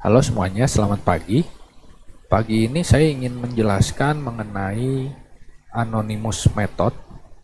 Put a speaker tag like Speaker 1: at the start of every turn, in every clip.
Speaker 1: Halo semuanya, selamat pagi. Pagi ini saya ingin menjelaskan mengenai anonymous method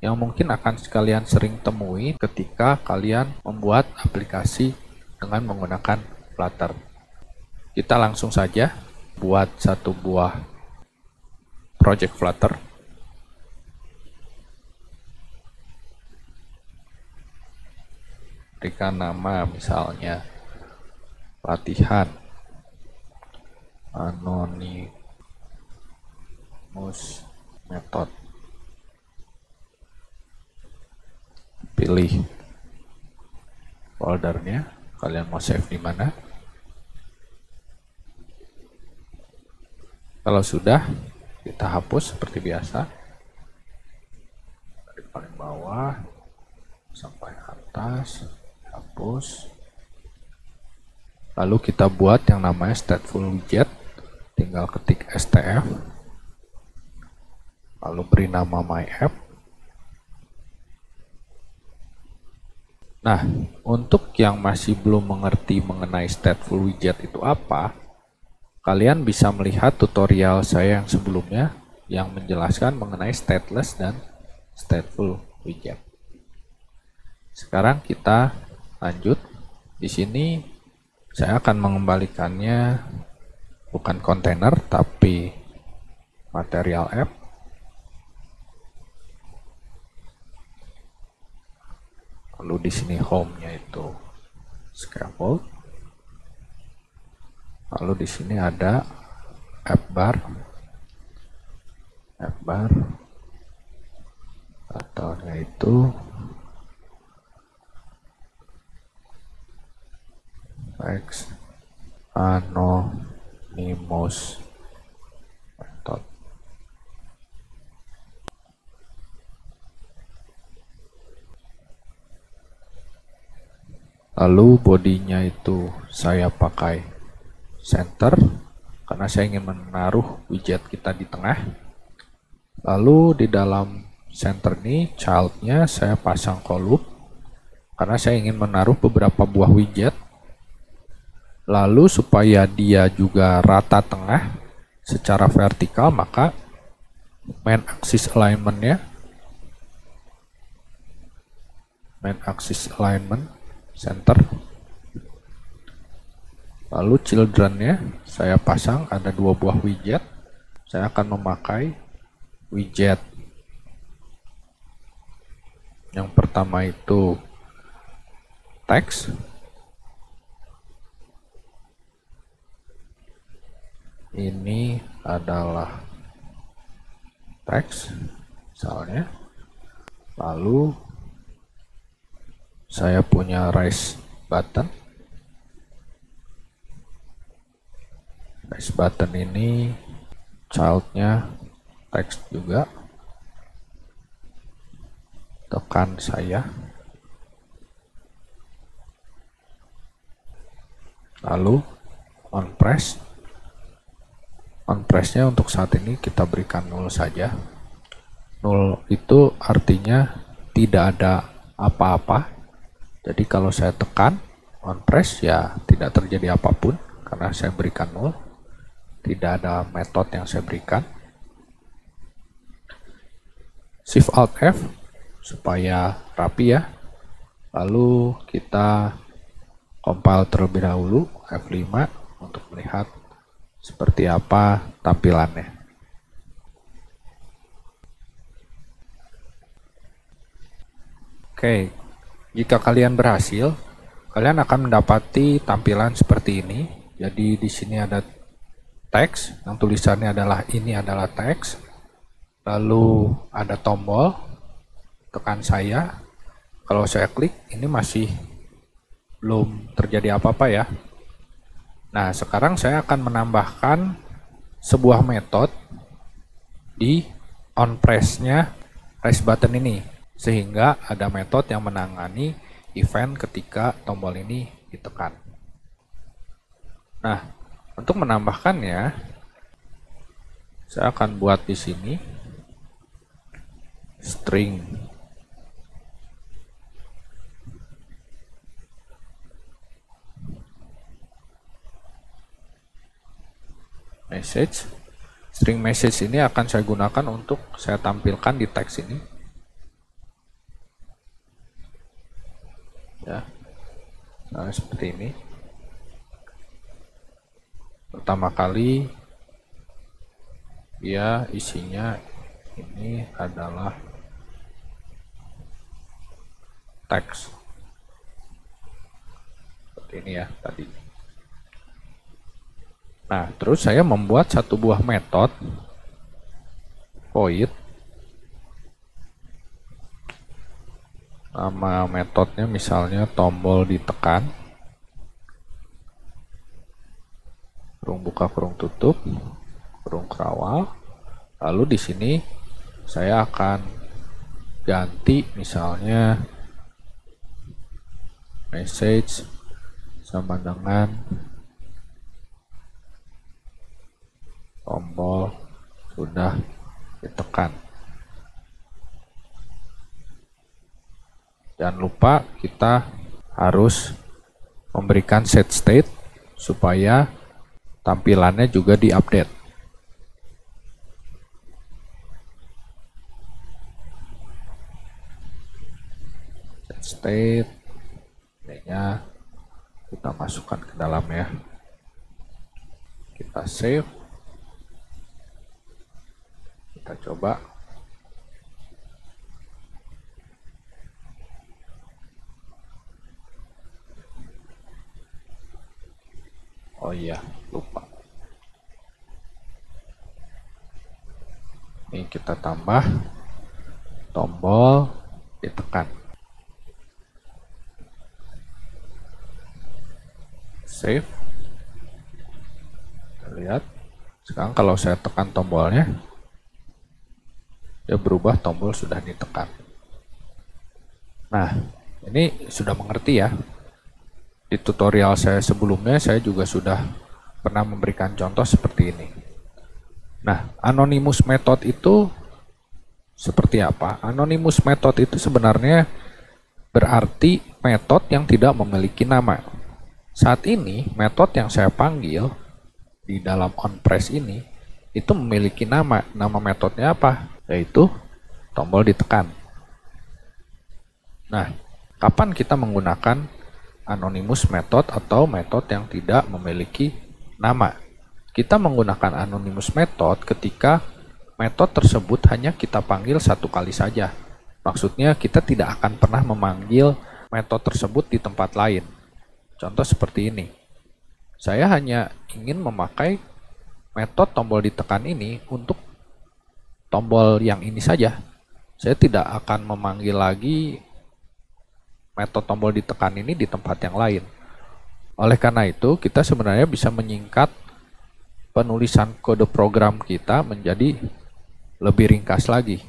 Speaker 1: yang mungkin akan sekalian sering temui ketika kalian membuat aplikasi dengan menggunakan Flutter. Kita langsung saja buat satu buah project Flutter. Berikan nama misalnya latihan anonymous method pilih foldernya. Kalian mau save di mana? Kalau sudah kita hapus seperti biasa. Dari paling bawah sampai atas hapus lalu kita buat yang namanya stateful widget. Tinggal ketik stf lalu beri nama my app. Nah untuk yang masih belum mengerti mengenai stateful widget itu apa kalian bisa melihat tutorial saya yang sebelumnya yang menjelaskan mengenai stateless dan stateful widget. Sekarang kita lanjut. Di sini saya akan mengembalikannya bukan kontainer tapi material app. Lalu di sini home-nya itu scaffold lalu di sini ada app bar. App bar. Atau itu x ano Animos method. Lalu bodinya itu saya pakai center karena saya ingin menaruh widget kita di tengah. Lalu di dalam center ini childnya saya pasang kolom karena saya ingin menaruh beberapa buah widget Lalu supaya dia juga rata tengah secara vertikal maka main axis alignmentnya. Main axis alignment center. Lalu childrennya saya pasang ada dua buah widget. Saya akan memakai widget. Yang pertama itu text ini adalah teks misalnya. Lalu saya punya raise button. Raise button ini childnya teks juga. Tekan saya. Lalu on press on press-nya untuk saat ini kita berikan nol saja. Nol itu artinya tidak ada apa-apa. Jadi kalau saya tekan on press ya tidak terjadi apa pun karena saya berikan nol. Tidak ada metode yang saya berikan. Shift Alt F supaya rapi ya. Lalu kita compile terlebih dahulu F5 untuk melihat seperti apa tampilannya. Oke, jika kalian berhasil, kalian akan mendapati tampilan seperti ini. Jadi di sini ada teks, yang tulisannya adalah ini adalah teks. Lalu ada tombol, tekan saya. Kalau saya klik, ini masih belum terjadi apa-apa ya. Nah, sekarang saya akan menambahkan sebuah metode di on press-nya press button ini sehingga ada metode yang menangani event ketika tombol ini ditekan. Nah, untuk menambahkannya saya akan buat di sini string message. String message ini akan saya gunakan untuk saya tampilkan di teks ini. Ya, nah, seperti ini. Pertama kali ya isinya ini adalah teks seperti ini ya tadi nah terus saya membuat satu buah metode void nama metodenya misalnya tombol ditekan kurung buka kurung tutup kurung krawal lalu di sini saya akan ganti misalnya message sama dengan tombol sudah ditekan. Jangan lupa kita harus memberikan set state supaya tampilannya juga diupdate. Set state nya kita masukkan ke dalam ya kita save kita coba. Oh iya lupa. Ini kita tambah tombol ditekan. Save. Kita lihat. Sekarang kalau saya tekan tombolnya dia berubah tombol sudah ditekan nah ini sudah mengerti ya. Di tutorial saya sebelumnya saya juga sudah pernah memberikan contoh seperti ini. Nah anonymous method itu seperti apa? Anonymous method itu sebenarnya berarti metode yang tidak memiliki nama. Saat ini, metode yang saya panggil di dalam onPress ini itu memiliki nama. Nama metodenya apa? Yaitu tombol ditekan. Nah, kapan kita menggunakan anonymous method atau metode yang tidak memiliki nama? Kita menggunakan anonymous method ketika metode tersebut hanya kita panggil satu kali saja. Maksudnya kita tidak akan pernah memanggil metode tersebut di tempat lain. Contoh seperti ini. Saya hanya ingin memakai metode tombol ditekan ini untuk tombol yang ini saja. Saya tidak akan memanggil lagi metode tombol ditekan ini di tempat yang lain. Oleh karena itu, kita sebenarnya bisa menyingkat penulisan kode program kita menjadi lebih ringkas lagi,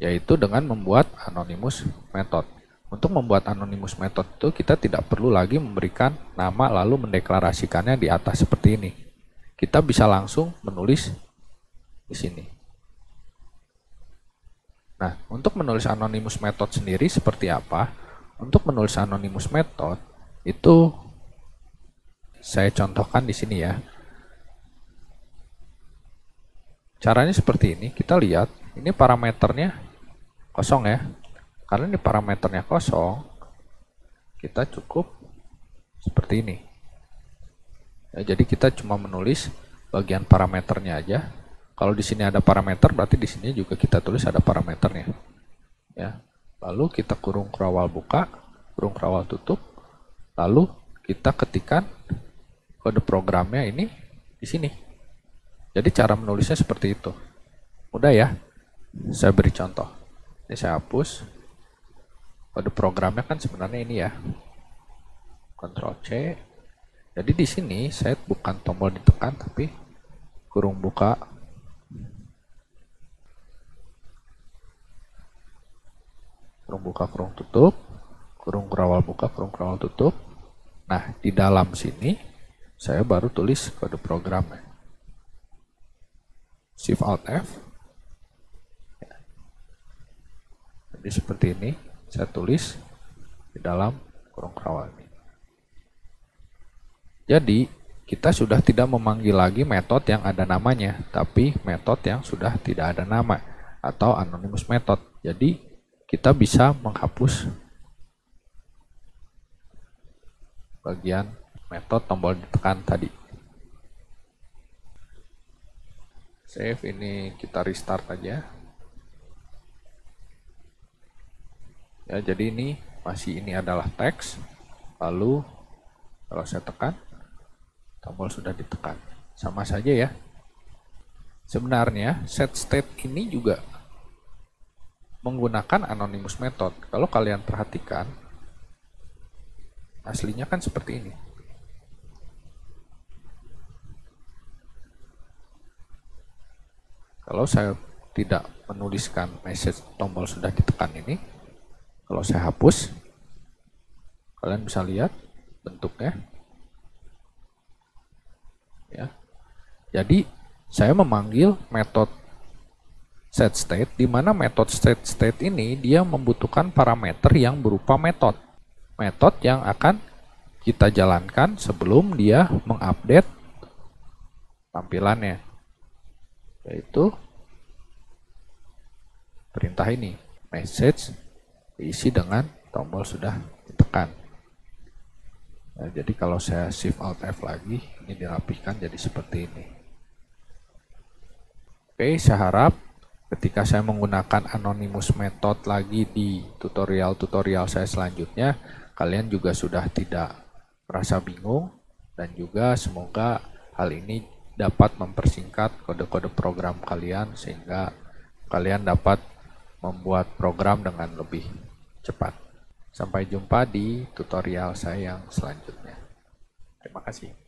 Speaker 1: yaitu dengan membuat anonymous method. Untuk membuat anonymous method itu kita tidak perlu lagi memberikan nama lalu mendeklarasikannya di atas seperti ini. Kita bisa langsung menulis di sini. Nah, untuk menulis anonymous method sendiri seperti apa? Untuk menulis anonymous method itu saya contohkan di sini ya. Caranya seperti ini, kita lihat ini parameternya kosong ya karena ini parameternya kosong kita cukup seperti ini ya, jadi kita cuma menulis bagian parameternya aja kalau di sini ada parameter berarti di sini juga kita tulis ada parameternya. Ya. Lalu kita kurung kerawal buka kurung kerawal tutup. Lalu kita ketikkan kode programnya ini di sini. Jadi cara menulisnya seperti itu. Mudah ya. Saya beri contoh. Ini saya hapus. Kode programnya kan sebenarnya ini ya. Ctrl C. Jadi di sini saya bukan tombol ditekan tapi kurung buka kurung buka kurung tutup. Kurung kerawal buka kurung kerawal tutup. Nah di dalam sini saya baru tulis kode programnya. Shift Alt F. Jadi seperti ini saya tulis di dalam kurung kerawal ini. Jadi, kita sudah tidak memanggil lagi metode yang ada namanya, tapi metode yang sudah tidak ada nama atau anonymous method. Jadi kita bisa menghapus bagian metode tombol ditekan tadi. Save ini kita restart aja. Ya, jadi ini masih ini adalah teks. Lalu kalau saya tekan tombol sudah ditekan. Sama saja ya. Sebenarnya set state ini juga menggunakan anonymous method. Kalau kalian perhatikan, aslinya kan seperti ini. Kalau saya tidak menuliskan message tombol sudah ditekan ini, kalau saya hapus, kalian bisa lihat bentuknya ya. Jadi saya memanggil metode set state di mana metode set state ini dia membutuhkan parameter yang berupa metode. Metode yang akan kita jalankan sebelum dia mengupdate tampilannya. Yaitu perintah ini, message diisi dengan tombol sudah ditekan. Nah, jadi kalau saya shift alt F lagi, ini dirapihkan jadi seperti ini. Oke, saya harap ketika saya menggunakan anonymous method lagi di tutorial-tutorial saya selanjutnya, kalian juga sudah tidak merasa bingung dan juga semoga hal ini dapat mempersingkat kode-kode program kalian sehingga kalian dapat membuat program dengan lebih cepat. Sampai jumpa di tutorial saya yang selanjutnya. Terima kasih.